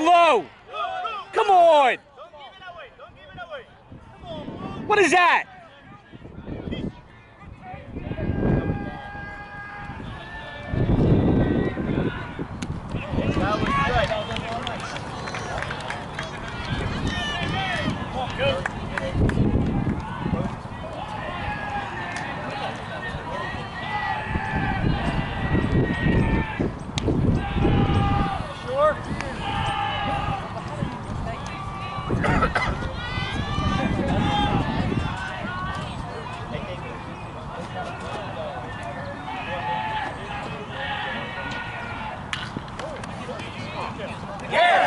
slow. Come on. What is? That Yeah!